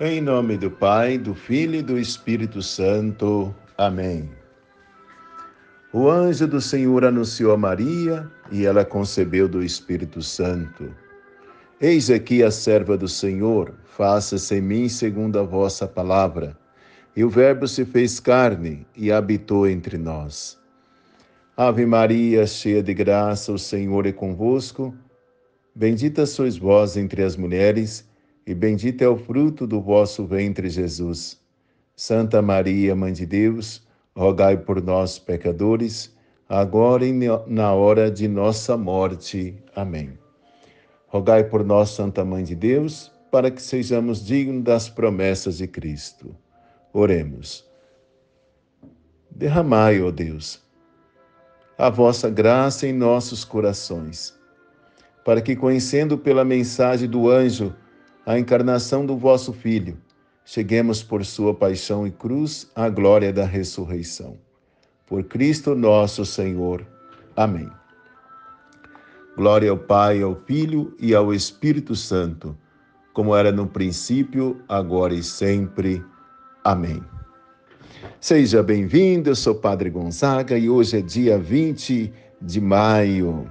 Em nome do Pai, do Filho e do Espírito Santo. Amém. O anjo do Senhor anunciou a Maria e ela concebeu do Espírito Santo. Eis aqui a serva do Senhor, faça-se em mim segundo a vossa palavra. E o Verbo se fez carne e habitou entre nós. Ave Maria, cheia de graça, o Senhor é convosco. Bendita sois vós entre as mulheres e bendito é o fruto do vosso ventre, Jesus. Santa Maria, Mãe de Deus, rogai por nós, pecadores, agora e na hora de nossa morte. Amém. Rogai por nós, Santa Mãe de Deus, para que sejamos dignos das promessas de Cristo. Oremos. Derramai, ó Deus, a vossa graça em nossos corações, para que, conhecendo pela mensagem do anjo, a encarnação do vosso Filho, cheguemos por sua paixão e cruz à glória da ressurreição. Por Cristo nosso Senhor. Amém. Glória ao Pai, ao Filho e ao Espírito Santo, como era no princípio, agora e sempre. Amém. Seja bem-vindo, eu sou Padre Gonzaga e hoje é dia 20 de maio.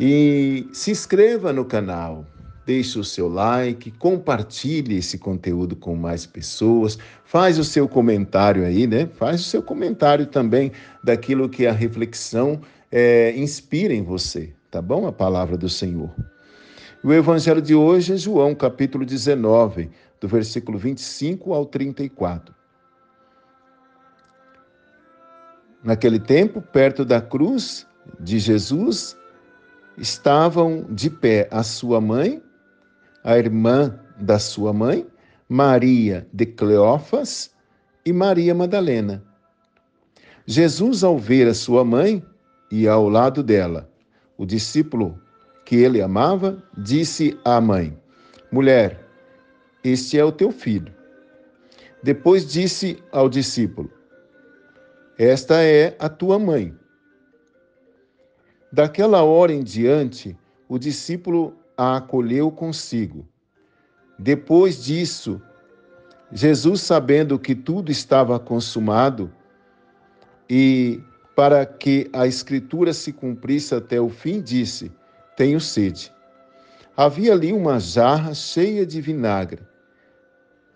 E se inscreva no canal deixe o seu like, compartilhe esse conteúdo com mais pessoas, faz o seu comentário aí, né? Faz o seu comentário também daquilo que a reflexão é, inspira em você, tá bom? A palavra do Senhor. O evangelho de hoje é João, capítulo 19, do versículo 25 ao 34. Naquele tempo, perto da cruz de Jesus, estavam de pé a sua mãe a irmã da sua mãe, Maria de Cleófas e Maria Madalena. Jesus, ao ver a sua mãe e ao lado dela o discípulo que ele amava, disse à mãe: Mulher, este é o teu filho. Depois disse ao discípulo: Esta é a tua mãe. Daquela hora em diante, o discípulo a acolheu consigo. Depois disso, Jesus, sabendo que tudo estava consumado e para que a Escritura se cumprisse até o fim, disse: Tenho sede. Havia ali uma jarra cheia de vinagre.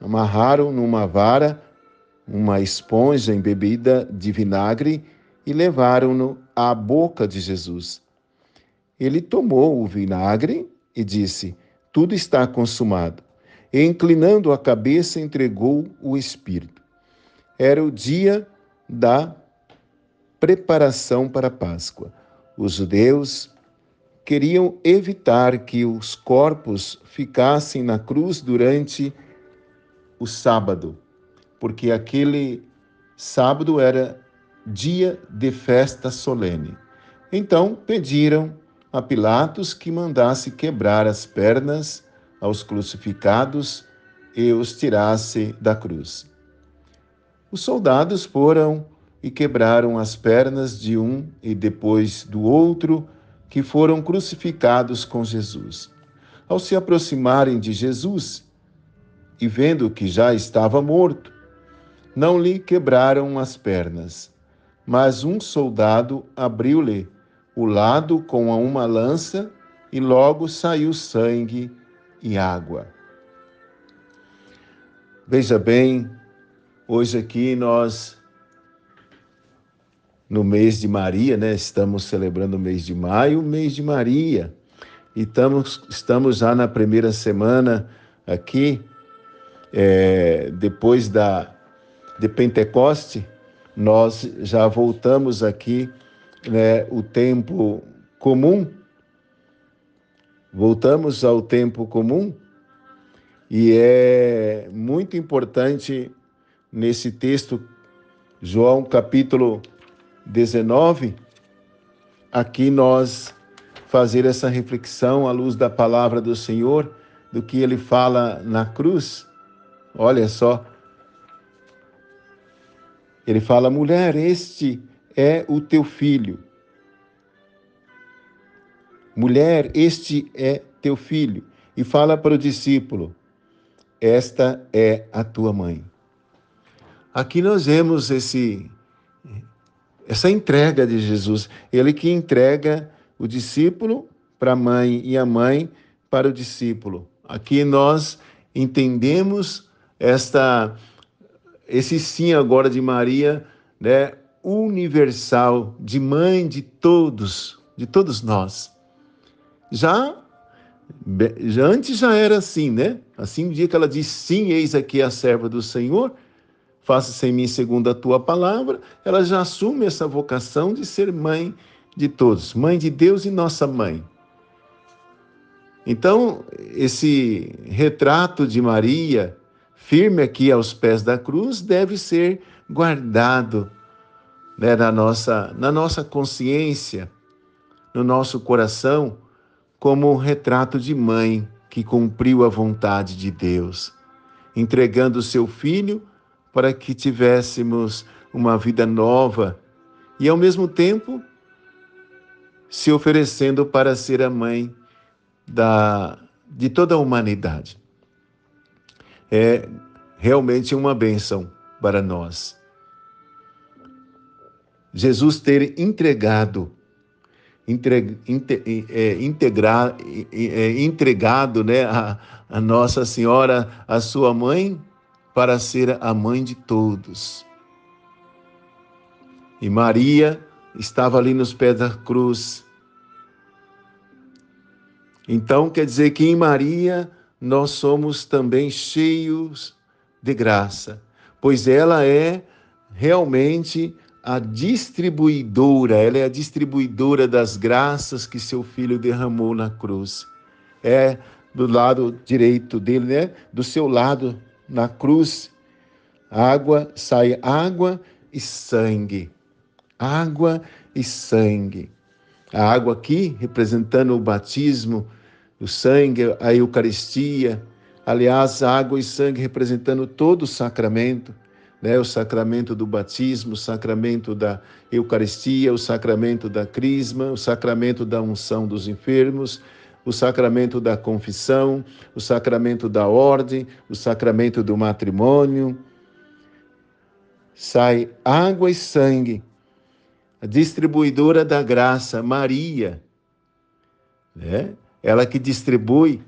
Amarraram numa vara uma esponja embebida de vinagre e levaram-no à boca de Jesus. Ele tomou o vinagre e disse: Tudo está consumado. E, inclinando a cabeça, entregou o Espírito. Era o dia da preparação para a Páscoa. Os judeus queriam evitar que os corpos ficassem na cruz durante o sábado, porque aquele sábado era dia de festa solene. Então pediram a Pilatos que mandasse quebrar as pernas aos crucificados e os tirasse da cruz. Os soldados foram e quebraram as pernas de um e depois do outro que foram crucificados com Jesus. Ao se aproximarem de Jesus e vendo que já estava morto, não lhe quebraram as pernas, mas um soldado abriu-lhe o lado com uma lança e logo saiu sangue e água. Veja bem, hoje aqui nós, no mês de Maria, né? Estamos celebrando o mês de maio, o mês de Maria. E estamos, estamos já na primeira semana aqui, é, depois da, de Pentecoste, nós já voltamos aqui né, o tempo comum, voltamos ao tempo comum, e é muito importante nesse texto, João capítulo 19, aqui nós fazer essa reflexão à luz da palavra do Senhor, do que ele fala na cruz. Olha só. Ele fala: mulher, este é o teu filho. Mulher, este é teu filho. E fala para o discípulo: esta é a tua mãe. Aqui nós vemos esse essa entrega de Jesus, ele que entrega o discípulo para a mãe e a mãe para o discípulo. Aqui nós entendemos esta esse sim agora de Maria, né, universal, de mãe de todos, de todos nós. Já, já antes já era assim, né? Assim, o dia que ela diz sim, eis aqui a serva do Senhor, faça-se em mim segundo a tua palavra, ela já assume essa vocação de ser mãe de todos, mãe de Deus e nossa mãe. Então, esse retrato de Maria, firme aqui aos pés da cruz, deve ser guardado né, na, nossa, na nossa consciência, no nosso coração, como um retrato de mãe que cumpriu a vontade de Deus, entregando o seu filho para que tivéssemos uma vida nova e, ao mesmo tempo, se oferecendo para ser a mãe da, de toda a humanidade. É realmente uma bênção para nós. Jesus ter entregado, entre, é, integrar, é, entregado né, a, a Nossa Senhora, a sua mãe, para ser a mãe de todos. E Maria estava ali nos pés da cruz. Então quer dizer que em Maria nós somos também cheios de graça, pois ela é realmente a distribuidora, ela é a distribuidora das graças que seu filho derramou na cruz. É do lado direito dele, né? Do seu lado na cruz, água, sai água e sangue. Água e sangue. A água aqui representando o batismo, o sangue, a Eucaristia. Aliás, água e sangue representando todo o sacramento né, o sacramento do batismo, o sacramento da Eucaristia, o sacramento da Crisma, o sacramento da unção dos enfermos, o sacramento da confissão, o sacramento da ordem, o sacramento do matrimônio. Sai água e sangue, a distribuidora da graça, Maria, né? ela que distribui,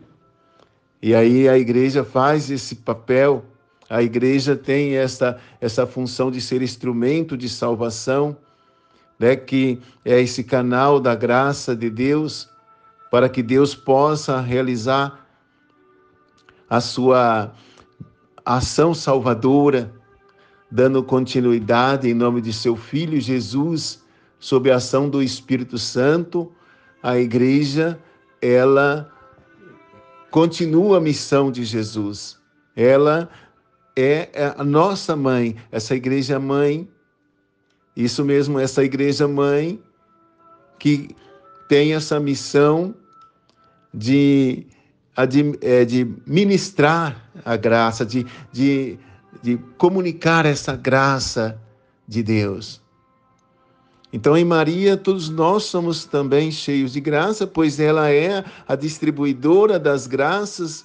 e aí a igreja faz esse papel a igreja tem essa, essa função de ser instrumento de salvação, né, que é esse canal da graça de Deus, para que Deus possa realizar a sua ação salvadora, dando continuidade em nome de seu Filho Jesus, sob a ação do Espírito Santo, a igreja, ela continua a missão de Jesus. Ela é, é a nossa mãe, essa igreja mãe, isso mesmo, essa igreja mãe que tem essa missão de, é, de ministrar a graça, de, de, de comunicar essa graça de Deus. Então, em Maria, todos nós somos também cheios de graça, pois ela é a distribuidora das graças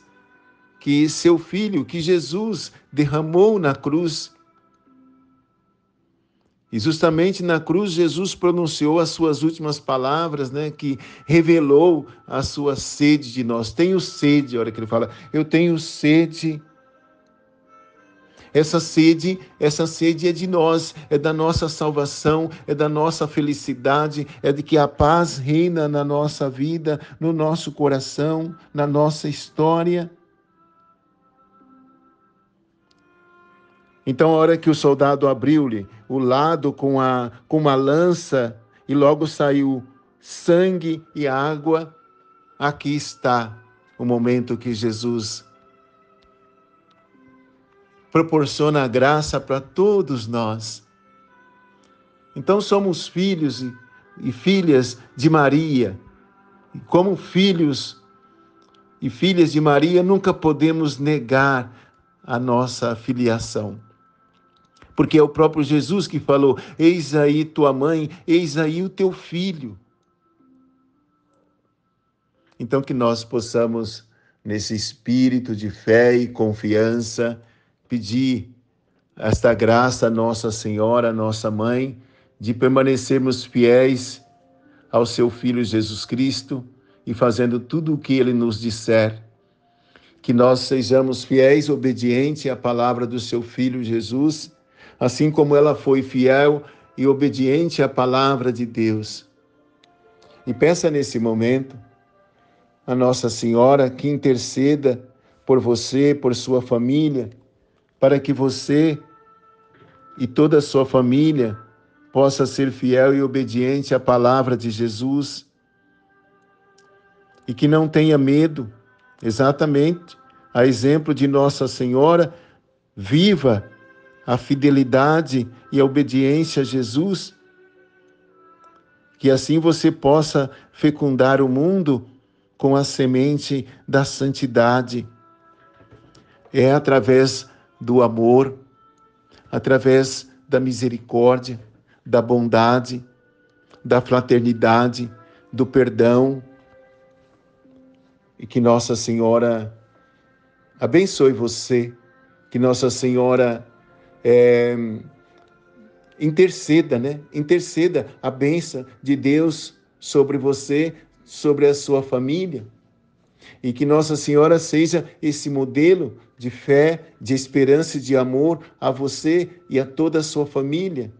que seu filho, que Jesus derramou na cruz. E justamente na cruz Jesus pronunciou as suas últimas palavras, né, que revelou a sua sede de nós. Tenho sede, a hora que ele fala, eu tenho sede. Essa sede, essa sede é de nós, é da nossa salvação, é da nossa felicidade, é de que a paz reina na nossa vida, no nosso coração, na nossa história. Então, a hora que o soldado abriu-lhe o lado com, a, com uma lança e logo saiu sangue e água, aqui está o momento que Jesus proporciona a graça para todos nós. Então, somos filhos e, e filhas de Maria. E como filhos e filhas de Maria, nunca podemos negar a nossa filiação porque é o próprio Jesus que falou: Eis aí tua mãe, eis aí o teu filho. Então, que nós possamos nesse espírito de fé e confiança, pedir esta graça à Nossa Senhora, nossa mãe, de permanecermos fiéis ao seu Filho Jesus Cristo e fazendo tudo o que ele nos disser. Que nós sejamos fiéis, obedientes à palavra do seu Filho Jesus, assim como ela foi fiel e obediente à palavra de Deus. E peça nesse momento a Nossa Senhora que interceda por você, por sua família, para que você e toda a sua família possa ser fiel e obediente à palavra de Jesus e que não tenha medo, exatamente, a exemplo de Nossa Senhora, viva a fidelidade e a obediência a Jesus, que assim você possa fecundar o mundo com a semente da santidade. É através do amor, através da misericórdia, da bondade, da fraternidade, do perdão. E que Nossa Senhora abençoe você, que Nossa Senhora é, interceda, né? Interceda a bênção de Deus sobre você, sobre a sua família. E que Nossa Senhora seja esse modelo de fé, de esperança e de amor a você e a toda a sua família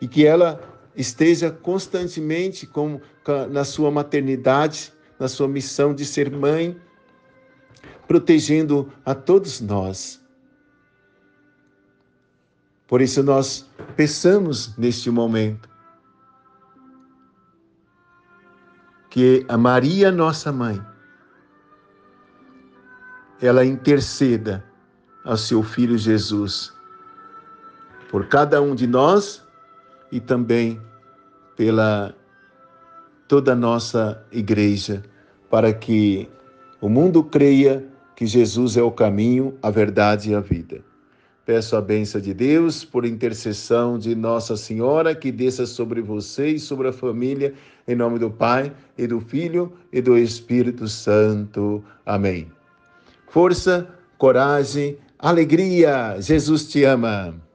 e que ela esteja constantemente com, na sua maternidade, na sua missão de ser mãe, protegendo a todos nós. Por isso nós peçamos neste momento que a Maria, nossa mãe, ela interceda ao seu filho Jesus por cada um de nós e também pela toda a nossa igreja, para que o mundo creia que Jesus é o caminho, a verdade e a vida. Peço a benção de Deus por intercessão de Nossa Senhora que desça sobre você e sobre a família, em nome do Pai e do Filho e do Espírito Santo. Amém. Força, coragem, alegria. Jesus te ama.